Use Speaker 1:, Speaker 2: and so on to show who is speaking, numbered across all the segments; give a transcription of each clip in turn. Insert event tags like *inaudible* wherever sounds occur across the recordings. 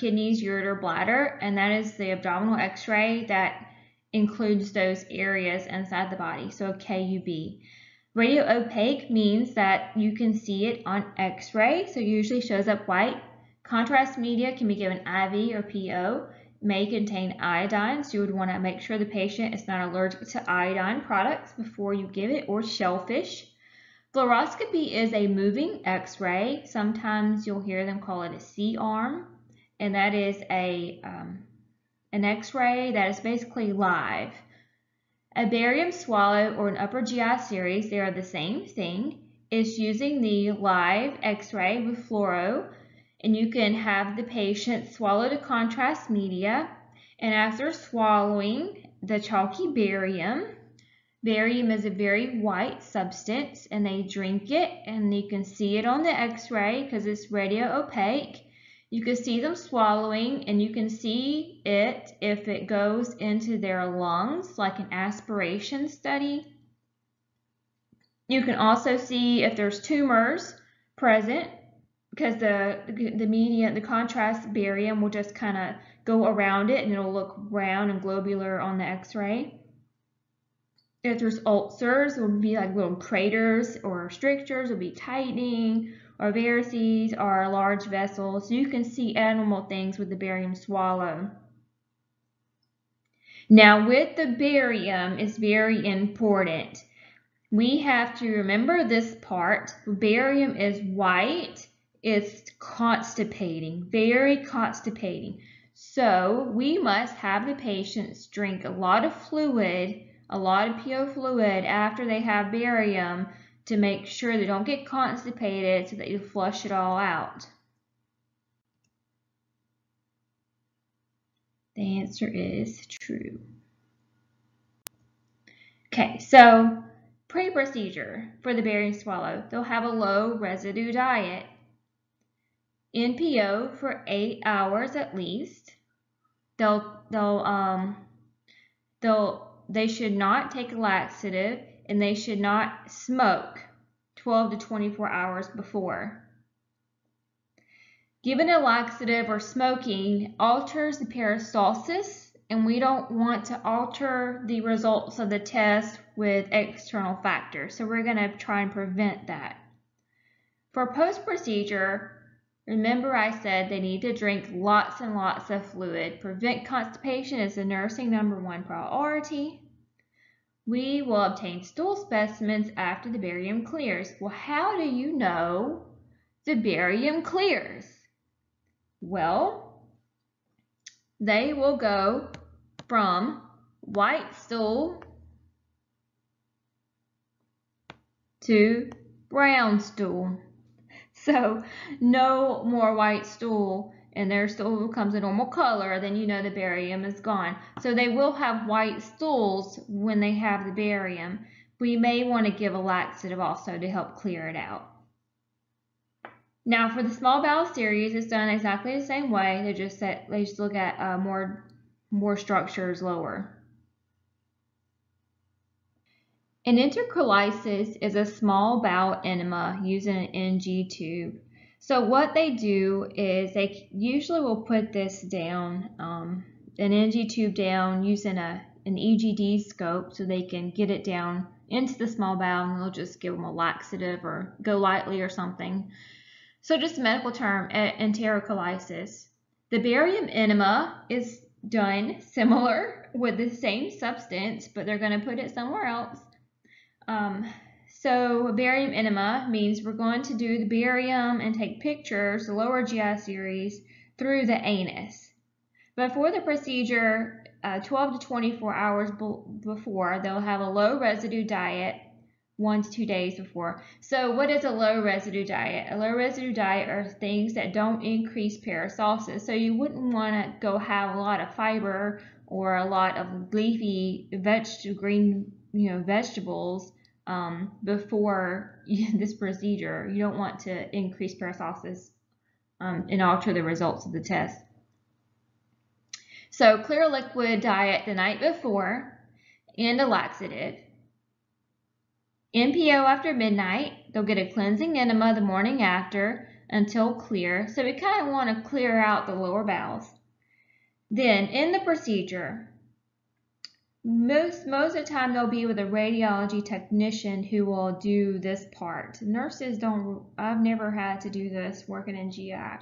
Speaker 1: kidneys, ureter, bladder, and that is the abdominal x-ray that includes those areas inside the body, so a KUB. Radio opaque means that you can see it on x-ray, so it usually shows up white. Contrast media can be given IV or PO, may contain iodine, so you would want to make sure the patient is not allergic to iodine products before you give it, or shellfish. Fluoroscopy is a moving x-ray. Sometimes you'll hear them call it a C-arm, and that is a um, an x-ray that is basically live. A barium swallow or an upper GI series, they are the same thing. It's using the live x-ray with fluoro, and you can have the patient swallow the contrast media, and after swallowing the chalky barium, Barium is a very white substance and they drink it and you can see it on the x-ray because it's radio opaque. You can see them swallowing and you can see it if it goes into their lungs like an aspiration study. You can also see if there's tumors present because the, the media, the contrast barium will just kind of go around it and it'll look round and globular on the x-ray. If there's ulcers, it will be like little craters or strictures, it'll be tightening, or varices or large vessels. You can see animal things with the barium swallow. Now with the barium, it's very important. We have to remember this part. Barium is white. It's constipating, very constipating. So we must have the patients drink a lot of fluid a lot of PO fluid after they have barium to make sure they don't get constipated so that you flush it all out. The answer is true. Okay, so pre-procedure for the barium swallow, they'll have a low residue diet. NPO for eight hours at least. They'll they'll um they'll they should not take a laxative and they should not smoke 12 to 24 hours before. Given a laxative or smoking alters the peristalsis and we don't want to alter the results of the test with external factors. So we're going to try and prevent that. For post-procedure, remember I said they need to drink lots and lots of fluid. Prevent constipation is the nursing number one priority. We will obtain stool specimens after the barium clears. Well, how do you know the barium clears? Well, they will go from white stool to brown stool. *laughs* So no more white stool and their stool becomes a normal color, then you know the barium is gone. So they will have white stools when they have the barium. We may want to give a laxative also to help clear it out. Now for the small bowel series, it's done exactly the same way. They just set, they just look at uh, more more structures lower. An enteroclysis is a small bowel enema using an NG tube. So what they do is they usually will put this down, um, an NG tube down using a, an EGD scope so they can get it down into the small bowel and they'll just give them a laxative or GoLYTELY or something. So just a medical term, enteroclysis. The barium enema is done similar with the same substance, but they're going to put it somewhere else. Um, so barium enema means we're going to do the barium and take pictures, the lower GI series, through the anus. Before the procedure, uh, 12 to 24 hours before, they'll have a low residue diet one to two days before. So what is a low residue diet? A low residue diet are things that don't increase peristalsis. So you wouldn't want to go have a lot of fiber or a lot of leafy vegetable green you know vegetables um, before *laughs* this procedure. You don't want to increase peristalsis um, and alter the results of the test. So clear liquid diet the night before and a laxative. NPO after midnight. They'll get a cleansing enema the morning after, until clear. So we kind of want to clear out the lower bowels. Then in the procedure, most most of the time they'll be with a radiology technician who will do this part. Nurses don't, I've never had to do this working in GI.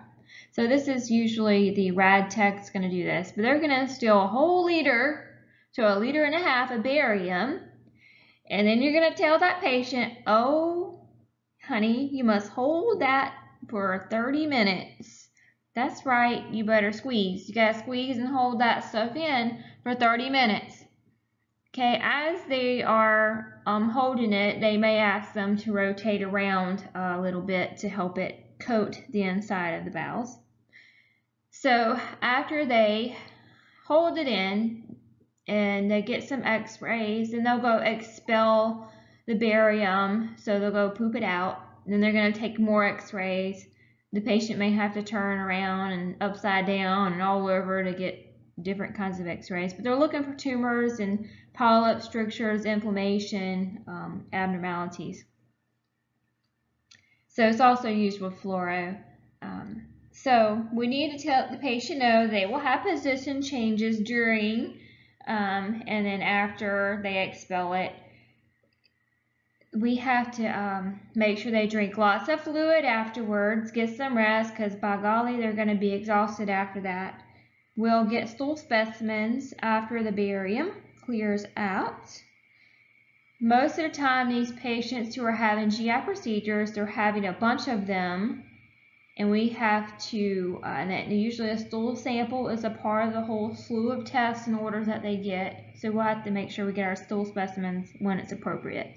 Speaker 1: So this is usually the rad tech's going to do this, but they're going to steal a whole liter to a liter and a half of barium, and then you're going to tell that patient, oh, honey, you must hold that for 30 minutes. That's right, you better squeeze. You got to squeeze and hold that stuff in for 30 minutes. Okay, as they are um, holding it, they may ask them to rotate around a little bit to help it coat the inside of the bowels. So after they hold it in and they get some x-rays, then they'll go expel the barium, so they'll go poop it out. Then they're going to take more x-rays. The patient may have to turn around and upside down and all over to get different kinds of x-rays, but they're looking for tumors and polyp strictures, inflammation, um, abnormalities. So it's also used with fluoro. Um, so we need to tell the patient know they will have position changes during um, and then after they expel it. We have to um, make sure they drink lots of fluid afterwards, get some rest, because by golly, they're going to be exhausted after that. We'll get stool specimens after the barium clears out. Most of the time, these patients who are having GI procedures, they're having a bunch of them, and we have to, uh, and that usually a stool sample is a part of the whole slew of tests and orders that they get. So we'll have to make sure we get our stool specimens when it's appropriate.